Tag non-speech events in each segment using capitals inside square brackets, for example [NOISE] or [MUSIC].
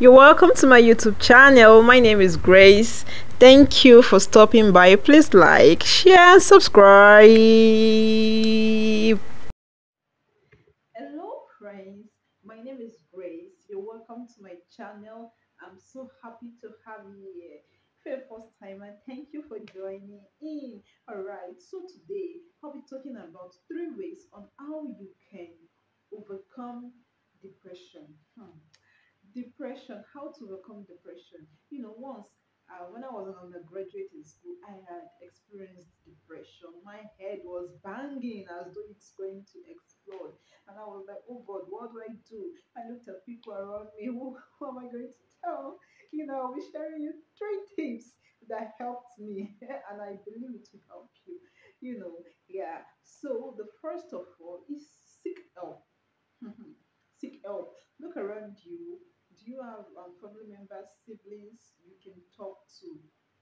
You're welcome to my YouTube channel. My name is Grace. Thank you for stopping by. Please like, share, and subscribe. Hello, friends. My name is Grace. You're welcome to my channel. I'm so happy to have you here. For the first time, and thank you for joining in. All right, so today I'll be talking about three ways on how you can overcome depression. Hmm depression how to overcome depression. You know once uh, when i was an undergraduate in school i had experienced depression. My head was banging as though it's going to explode. And i was like oh god what do i do? I looked at people around me [LAUGHS] who, who am i going to tell? You know i'll be sharing you three [LAUGHS] tips that helped me [LAUGHS] and i believe it will help you you know. Yeah so the first of all is seek help. Seek help. Look around you you have um, family members, siblings you can talk to,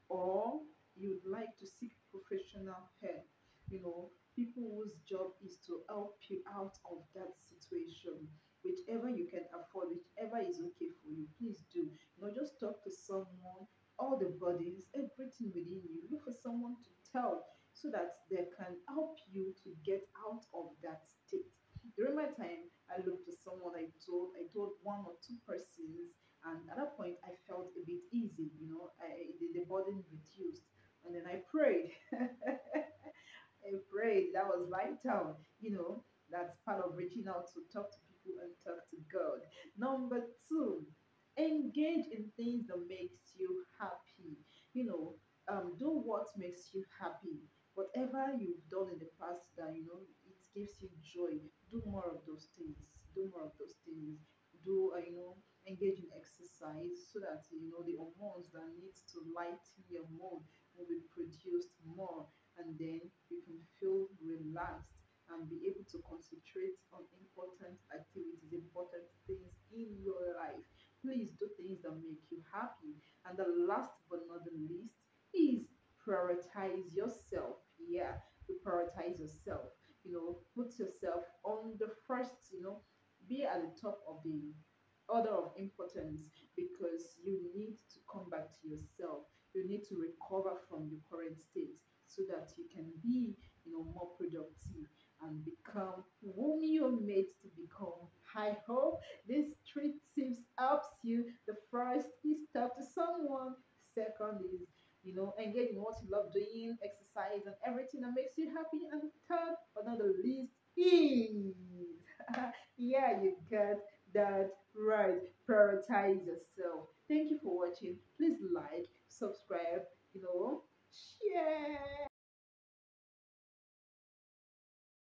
or you'd like to seek professional help? You know, people whose job is to help you out of that situation. Whichever you can afford, whichever is okay for you, please do. You know, just talk to someone, all the bodies, everything within you. Look for someone to tell so that they can help you to get out of that state. During my time, I looked to someone I told, I told one or two persons, and at that point I felt a bit easy, you know, I, the, the burden reduced. And then I prayed. [LAUGHS] I prayed. That was my vital, you know, that's part of reaching out to talk to people and talk to God. Number two, engage in things that makes you happy. You know, um, do what makes you happy. Whatever you've done in the past that you know gives you joy, do more of those things. Do more of those things. Do uh, you know engage in exercise so that you know the hormones that needs to lighten your mood will be produced more. And then you can feel relaxed and be able to concentrate on important activities important things in your life. Please do things that make you happy. And the last but not the least is prioritize yourself. Yeah to prioritize yourself you know put yourself on the first you know be at the top of the order of importance because you need to come back to yourself. You need to recover from your current state so that you can be you know more productive and become whom you're made to become. I hope this three tips helps you. The first is talk to someone. Second is you know engage in what you love doing exercise and everything that makes you happy. And third not the least is [LAUGHS] yeah, you get that right. Prioritize yourself. Thank you for watching. Please like, subscribe, you know, share